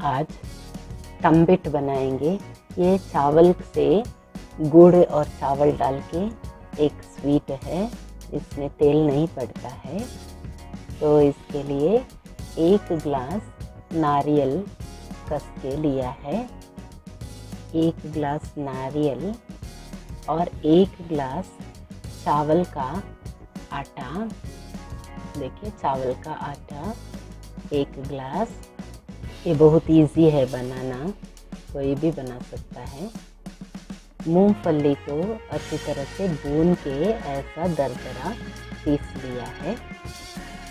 आज तम्बिट बनाएँगे। ये चावल से गुड़ और चावल डाल के एक स्वीट है। इसमें तेल नहीं पड़ता है। तो इसके लिए एक ग्लास नारियल कस के लिया है। एक ग्लास नारियल और एक ग्लास चावल का आटा। देखिए, चावल का आटा, एक ग्लास ये बहुत इजी है बनाना, कोई भी बना सकता है। मूंगफली को अच्छी तरह से भून के ऐसा दरदरा पीस लिया है।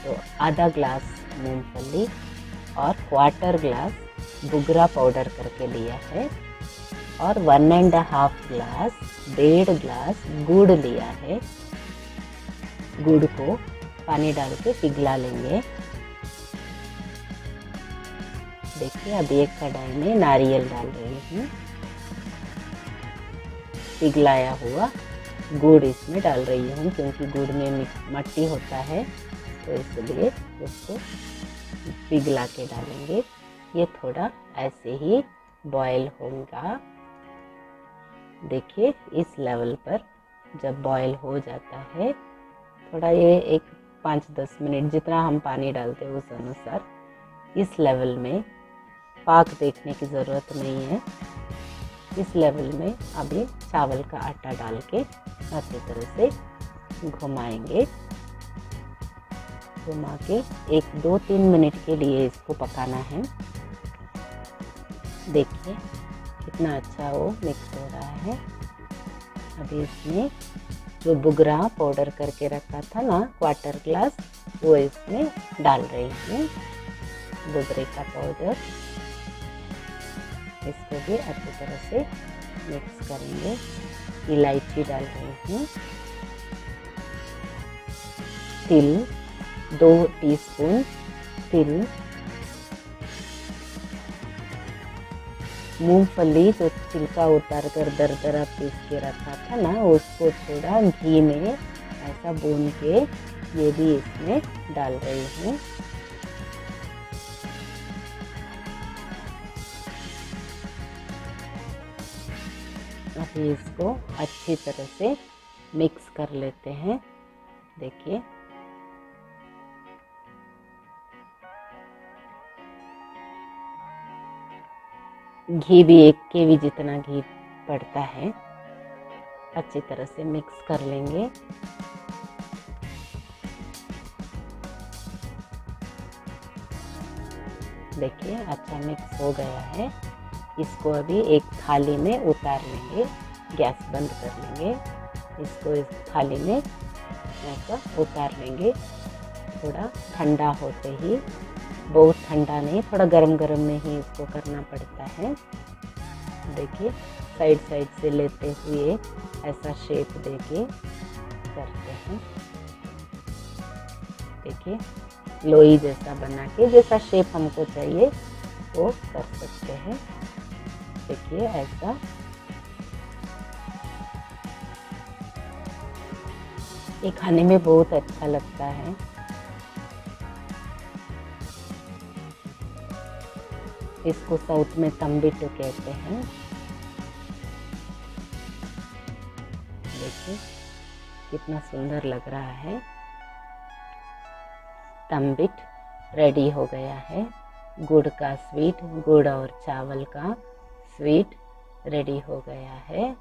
तो आधा ग्लास मूंगफली और क्वार्टर ग्लास बुगरा पाउडर करके लिया है और वन एंड हाफ़ ग्लास डेढ़ ग्लास गुड़ लिया है। गुड़ को पानी डाल के पिघला लेंगे। देखिए अभी एक कढ़ाई में नारियल डाल रही हूँ। पिघलाया हुआ गुड़ इसमें डाल रही हूँ, क्योंकि गुड़ में मट्टी होता है तो इसलिए उसको पिघला के डालेंगे। ये थोड़ा ऐसे ही बॉयल होगा। देखिए, इस लेवल पर जब बॉयल हो जाता है, थोड़ा ये एक पाँच दस मिनट जितना हम पानी डालते हैं उस अनुसार, इस लेवल में पाक देखने की ज़रूरत नहीं है। इस लेवल में अभी चावल का आटा डाल के अच्छी तरह से घुमाएँगे। घुमा के एक दो तीन मिनट के लिए इसको पकाना है। देखिए कितना अच्छा वो मिक्स हो रहा है। अभी इसमें जो बुगरा पाउडर करके रखा था ना क्वार्टर ग्लास वो इसमें डाल रही हूँ। बुगरे का पाउडर इसको भी अच्छी तरह से मिक्स करेंगे। इलायची डाल रही हूँ। तिल, दो टीस्पून तिल। मूंगफली जो छिलका उतार कर दर दरदरा पीस के रखा था ना, उसको थोड़ा घी में ऐसा भून के ये भी इसमें डाल रही हूँ। अभी इसको अच्छी तरह से मिक्स कर लेते हैं। देखिए। घी भी एक के भी जितना घी पड़ता है, अच्छी तरह से मिक्स कर लेंगे। देखिए अच्छा मिक्स हो गया है। इसको अभी एक थाली में उतार लेंगे, गैस बंद कर लेंगे। इसको इस थाली में ऐसा उतार लेंगे। थोड़ा ठंडा होते ही, बहुत ठंडा नहीं, थोड़ा गरम गरम में ही इसको करना पड़ता है। देखिए, साइड साइड से लेते हुए ऐसा शेप देके करते हैं। देखिए, लोई जैसा बना के, जैसा शेप हमको चाहिए, वो कर सकते हैं। देखिए ऐसा ये खाने में बहुत अच्छा लगता है। इसको साउथ में तम्बिटो कहते हैं। देखिए, कितना सुंदर लग रहा है। तम्बिट रेडी हो गया है। गुड़ का स्वीट गुड़ और चावल का। स्वीट रेडी हो गया है।